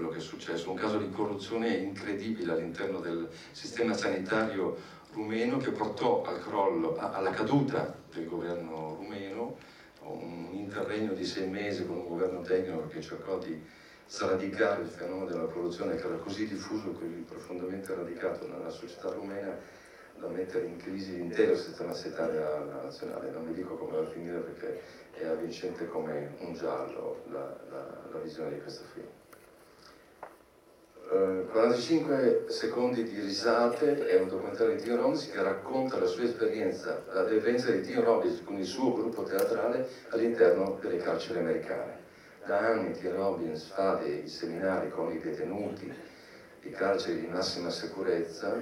quello che è successo, un caso di corruzione incredibile all'interno del sistema sanitario rumeno che portò al crollo, alla caduta del governo rumeno, un interregno di sei mesi con un governo tecnico che cercò di sradicare il fenomeno della corruzione che era così diffuso, così profondamente radicato nella società rumena da mettere in crisi l'intero sistema sanitario nazionale. Non vi dico come va a finire perché è avvincente come un giallo la, la, la visione di questo film. 45 eh, secondi di risate è un documentario di Tim Robbins che racconta la sua esperienza, la dependenza di Tim Robbins con il suo gruppo teatrale all'interno delle carceri americane. Da anni Tim Robbins fa dei seminari con i detenuti di carceri di massima sicurezza, eh,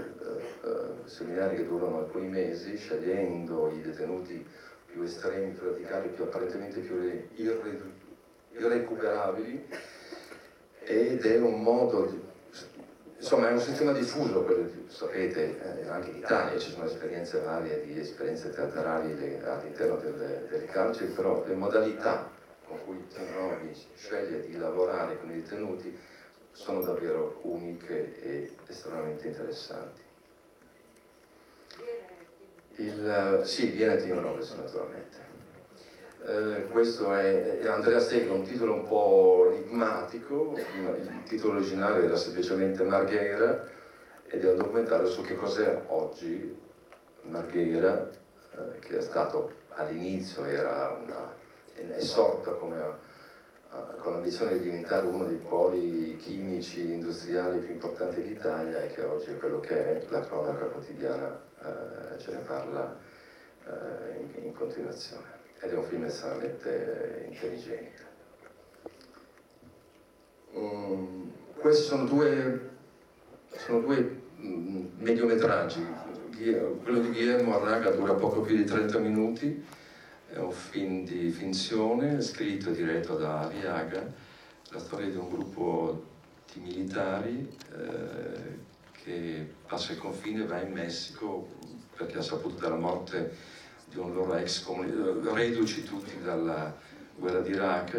eh, seminari che durano alcuni mesi, scegliendo i detenuti più estremi, più radicali, più apparentemente più irre, irrecuperabili ed è un modo di, insomma è un sistema diffuso, sapete, eh, anche in Italia ci sono esperienze varie di esperienze teatrali all'interno delle, delle carceri, però le modalità con cui Tenrovi sceglie di lavorare con i detenuti sono davvero uniche e estremamente interessanti. Il, sì, viene Tim Robbins naturalmente. Eh, questo è, Andrea Stega, un titolo un po' enigmatico, il titolo originale era semplicemente Marghera ed è un documentario su che cos'è oggi Marghera, eh, che è stato all'inizio era una, è sorta come con l'ambizione di diventare uno dei poli chimici industriali più importanti d'Italia e che oggi è quello che è la cronaca quotidiana, eh, ce ne parla eh, in, continuazione. Ed è un film estremamente intelligente. Um, questi sono due, sono due um, mediometraggi. Quello di Guillermo Arraga dura poco più di 30 minuti, è un film di finzione scritto e diretto da Ariaga, la storia di un gruppo di militari eh, che passa il confine va in Messico perché ha saputo della morte un loro ex comunista, reduci tutti dalla guerra d'Iraq,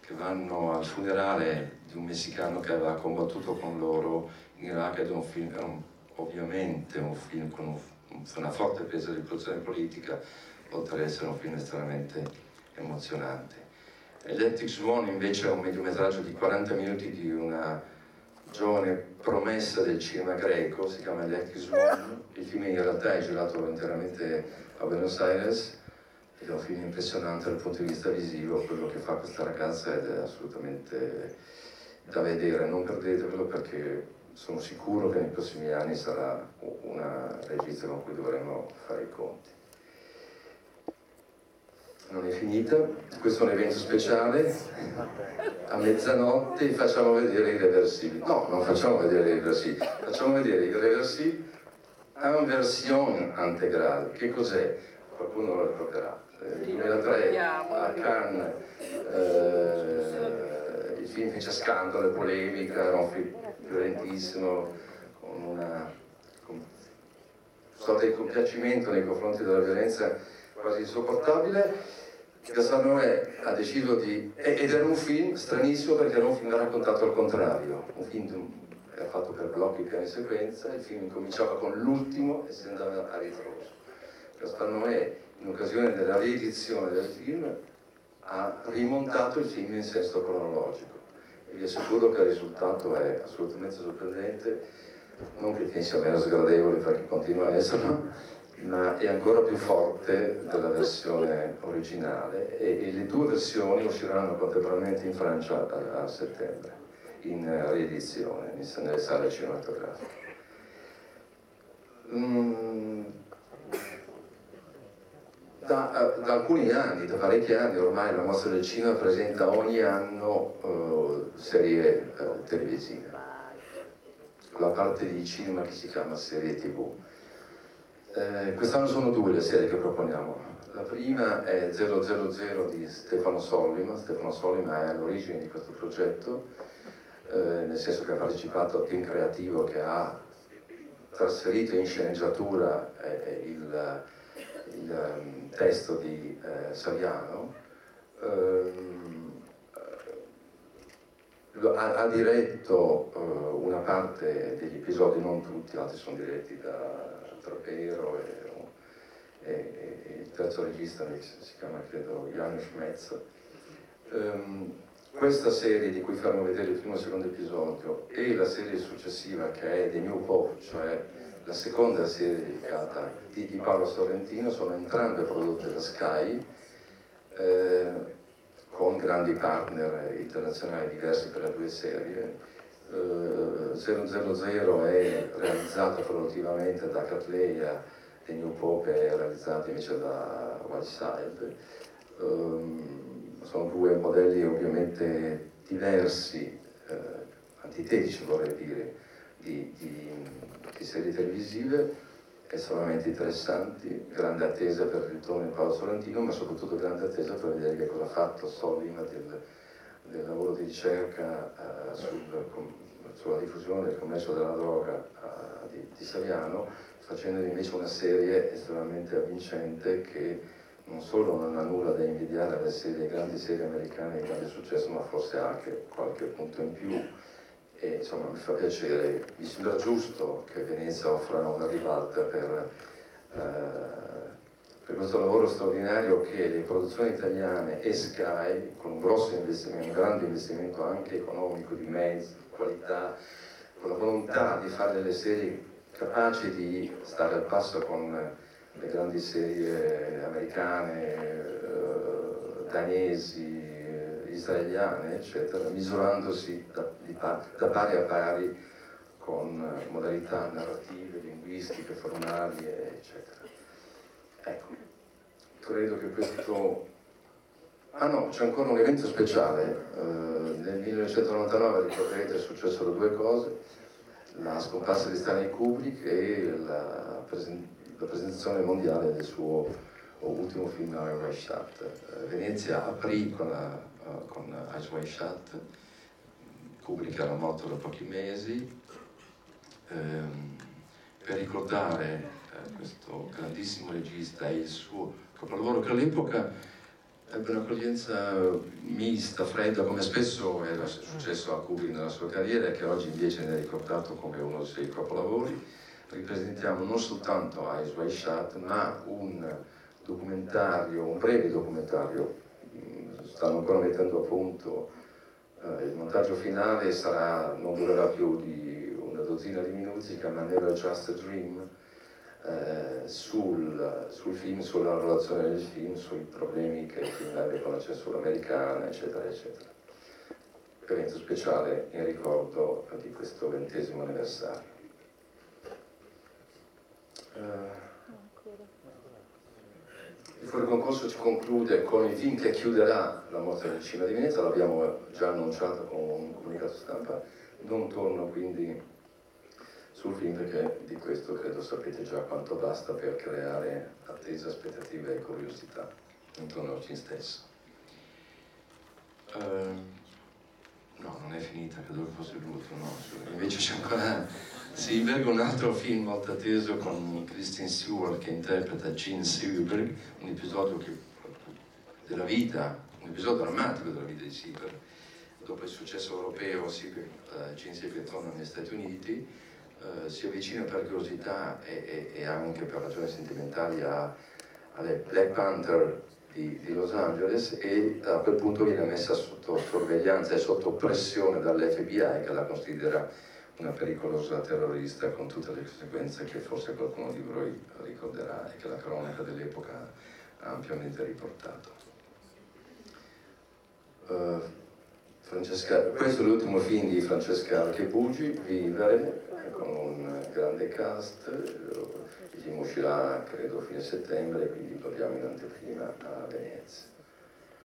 che vanno al funerale di un messicano che aveva combattuto con loro in Iraq ed un film, è un, ovviamente un film con un, una forte presa di posizione politica, oltre ad essere un film estremamente emozionante. Electric Swan invece è un mediometraggio di 40 minuti di una giovane promessa del cinema greco, si chiama Electric Swan, il film in realtà è girato interamente a Buenos Aires ed è un film impressionante dal punto di vista visivo, quello che fa questa ragazza ed è assolutamente da vedere, non perdetevelo perché sono sicuro che nei prossimi anni sarà una regista con cui dovremo fare i conti non è finita, questo è un evento speciale, a mezzanotte facciamo vedere i reversibili. No, non facciamo vedere i reversibili, facciamo vedere i reversibili en version intégrale. Che cos'è? Qualcuno lo ricorderà. Nel 2003 a Cannes eh, il film fece scandalo e polemica, era un film violentissimo, con una sorta di compiacimento nei confronti della violenza quasi insopportabile Gaspar Noè ha deciso di... ed era un film stranissimo perché era un film raccontato al contrario, un film era fatto per blocchi piani sequenza, il film incominciava con l'ultimo e si andava a ritroso. Gaspar Noè, in occasione della riedizione del film, ha rimontato il film in senso cronologico. E vi assicuro che il risultato è assolutamente sorprendente, non che pensi a meno sgradevole perché continua a esserlo, ma è ancora più forte della versione originale e, e le due versioni usciranno contemporaneamente in Francia a, a settembre in riedizione in, nelle sale cinematografiche. Mm, da, da, alcuni anni, da parecchi anni ormai la Mostra del Cinema presenta ogni anno uh, serie uh, televisive, la parte di cinema che si chiama serie tv eh, quest'anno sono due le serie che proponiamo. La prima è 000 di Stefano Sollima. Stefano Sollima è all'origine di questo progetto, eh, nel senso che ha partecipato al team creativo che ha trasferito in sceneggiatura eh, il, il um, testo di eh, Saviano. Um, ha, ha diretto uh, una parte degli episodi, non tutti, altri sono diretti da Trapero e, e, e, il terzo regista si chiama credo Janusz Metz. Um, questa serie di cui faremo vedere il primo e il secondo episodio e la serie successiva che è The New Pope, cioè la seconda serie dedicata di, di Paolo Sorrentino, sono entrambe prodotte da Sky. Eh, con grandi partner internazionali diversi per le due serie. Uh, 000 è realizzato produttivamente da Catleya e New Pope è realizzato invece da Wildside. Um, sono due modelli ovviamente diversi, eh, antitetici vorrei dire, di, di, di serie televisive estremamente interessanti, grande attesa per il ritorno di Paolo Sorrentino, ma soprattutto grande attesa per vedere che cosa ha fatto Solima del, del lavoro di ricerca uh, sul, com, sulla diffusione del commercio della droga uh, di, di Saviano, facendo invece una serie estremamente avvincente che non solo non ha nulla da invidiare alle serie, grandi serie americane di grande successo, ma forse anche qualche punto in più. E insomma mi fa piacere, mi sembra giusto che Venezia offra una ribalta per, eh, per, questo lavoro straordinario che le produzioni italiane e Sky, con un grosso investimento, un grande investimento anche economico, di mezzi, di qualità, con la volontà di fare delle serie capaci di stare al passo con le grandi serie americane, eh, danesi, israeliane, eccetera, misurandosi da, da pari a pari con modalità narrative, linguistiche, formali, eccetera. Ecco, credo che questo... Ah no, c'è ancora un evento speciale. Uh, nel 1999, ricorderete, successero due cose, la scomparsa di Stanley Kubrick e la, presen- la presentazione mondiale del suo ultimo film Iron Wide Shut. Uh, Venezia aprì con la uh, con Eyes Wide Shut, Kubrick era morto da pochi mesi, ehm, per ricordare eh, questo grandissimo regista e il suo capolavoro che all'epoca ebbe un'accoglienza mista, fredda, come spesso era successo a Kubrick nella sua carriera e che oggi invece ne è ricordato come uno dei suoi capolavori. Ripresentiamo non soltanto Eyes Wide Shut, ma un documentario, un breve documentario stanno ancora mettendo a punto eh, il montaggio finale sarà, non durerà più di una dozzina di minuti, si chiama Never Just a Dream, eh, sul, sul, film, sulla relazione del film, sui problemi che il film ebbe con la censura americana, eccetera, eccetera. Evento speciale in ricordo di questo ventesimo anniversario. Uh, il fuori concorso si conclude con il film che chiuderà la mostra del cinema di Venezia, l'abbiamo già annunciato con un comunicato stampa, non torno quindi sul film perché di questo credo sapete già quanto basta per creare attesa, aspettative e curiosità intorno al film stesso. Uh, no, non è finita, credo che fosse l'ultimo, no. invece c'è ancora Silberg, un altro film molto atteso con Kristen Stewart che interpreta Gene Silberg, un episodio che, della vita, un episodio drammatico della vita di Silberg. Dopo il successo europeo, Silberg, uh, Gene Silberg torna negli Stati Uniti, uh, si avvicina per curiosità e, e, e anche per ragioni sentimentali alle Black Panther di, di, Los Angeles e a quel punto viene messa sotto sorveglianza e sotto pressione dall'FBI che la considera una pericolosa terrorista con tutte le conseguenze che forse qualcuno di voi ricorderà e che la cronaca dell'epoca ha ampiamente riportato. Uh, Francesca, questo è l'ultimo film di Francesca Archebugi, Vivere, con un grande cast, il film uscirà credo fine settembre, quindi lo diamo in anteprima a Venezia.